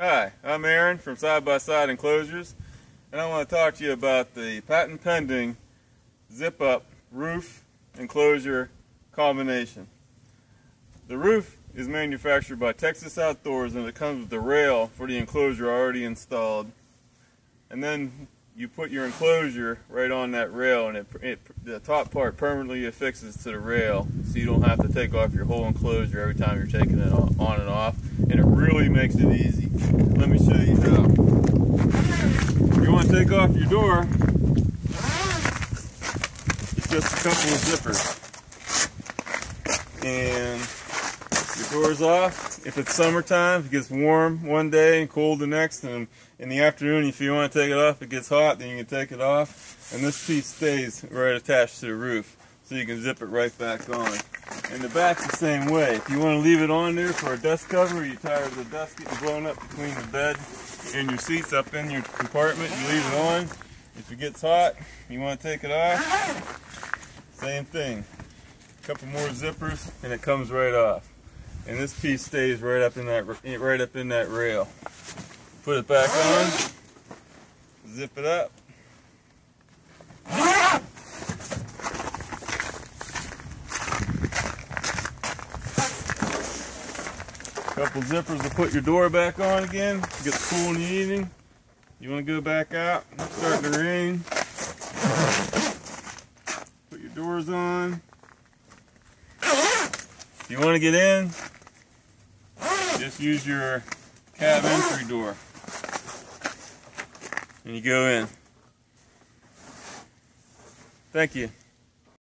Hi, I'm Aaron from Side by Side Enclosures, and I want to talk to you about the patent pending ZippUP roof enclosure combination. The roof is manufactured by Texas Outdoors and it comes with the rail for the enclosure already installed. And then you put your enclosure right on that rail and it, it, the top part permanently affixes to the rail so you don't have to take off your whole enclosure every time you're taking it on and off and it really makes it easy. Let me show you how. You want to take off your door, it's just a couple of zippers. And door's off. If it's summertime, it gets warm one day and cold the next, and in the afternoon, if you want to take it off, it gets hot, then you can take it off. And this piece stays right attached to the roof, so you can zip it right back on. And the back's the same way. If you want to leave it on there for a dust cover, you're tired of the dust getting blown up between the bed and your seats up in your compartment, you leave it on. If it gets hot, you want to take it off, uh-huh. same thing. A couple more zippers and it comes right off. And this piece stays right up in that right up in that rail. Put it back on, zip it up. Couple zippers to put your door back on again. It gets cool in the evening. You want to go back out. It's starting to rain. Put your doors on. You want to get in, just use your cab entry door. And you go in. Thank you.